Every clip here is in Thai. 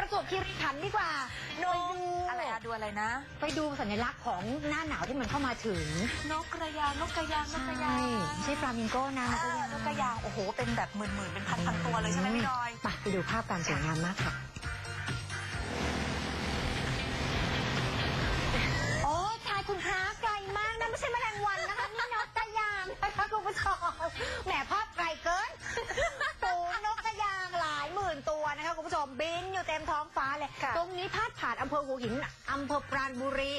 ประจวบคีรีขันธ์ดีกว่านไปกดูอะไรอะดูอะไรนะ ไปดูสัญลักษณ์ของหน้าหนาวที่มันเข้ามาถึง นกกระยางนกกระยางนกกระยาใช่งไม่ใช่ฟลามิงโก้นะเออนกกระยางโอ้โห เป็นแบบหมื่นๆเป็นพันๆตัวเลยใช่ไหมพี่ดอยไปไปดูภาพการสวยงามมากค่ะ มบินอยู่เต็มท้องฟ้าเลย ค่ะ ตรงนี้พาดผ่านอำเภอหัวหินอำเภอปราณบุรี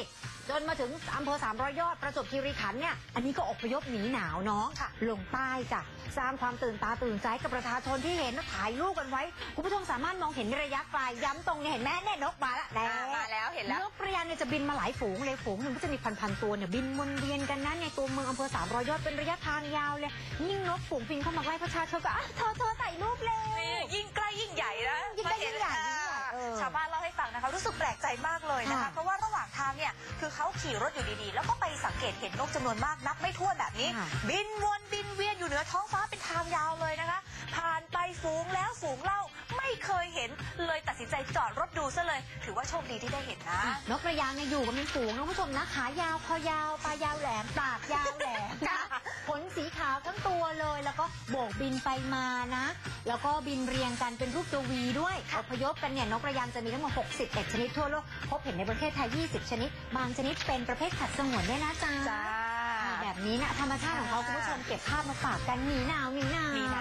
จนมาถึงอำเภอสามร้อยยอดประจวบคีรีขันธ์เนี่ย อันนี้ก็อพยพหนีหนาวเนาะค่ะ ลงใต้จ้ะ สร้างความตื่นตาตื่นใจกับประชาชนที่เห็นแล้วถ่ายรูปกันไว้ คุณผู้ชมสามารถมองเห็นในระยะไกลย้ำตรงเนี่ยเห็นไหมเนี่ยนกมาละอ่ามาแล้วเห็นแล้ว นกกระยางเนี่ยจะบินมาหลายฝูงเลยฝูงหนึ่งก็จะมีพันๆตัวเนี่ยบินวนเวียนกันนะในตัวเมืองอำเภอสามร้อยยอดเป็นระยะทางยาวเลยยิ่งนกฝูงบินเข้ามาใกล้ประชาชนก็อะเธอเธอถ่ายรูปเลยนี่ยิ่งใกล้ รู้สึกแปลกใจมากเลยนะคะค่ะเพราะว่าระหว่างทางเนี่ยคือเขาขี่รถอยู่ดีๆ แล้วก็ไปสังเกตเห็นนกจำนวนมากนับไม่ถ้วนแบบนี้ค่ะบินวนบินเวียนอยู่เหนือท้องฟ้าเป็นทางยาวเลยนะคะ สินใจจอดรถดูซะเลย ถือว่าโชคดีที่ได้เห็นนะ นกกระยางเนี่ยอยู่กันเป็นฝูงนะคุณผู้ชมนะขายาวคอยาวปลายาวแหลมปากยาวแหลมนะค่ะขนสีขาวทั้งตัวเลยแล้วก็โบกบินไปมานะ แล้วก็บินเรียงกันเป็นรูปตัววีด้วยอพยพกันเนี่ยนกกระยางจะมีทั้งหมด61 ชนิดทั่วโลกพบเห็นในประเทศไทย 20 ชนิด บางชนิดเป็นประเภทสัตว์สงวนด้วยนะจ๊ะจ้าแบบนี้นะธรรมชาติของเขาคุณผู้ชมเก็บภาพมาฝากกันหนีหนาวหนีหนาว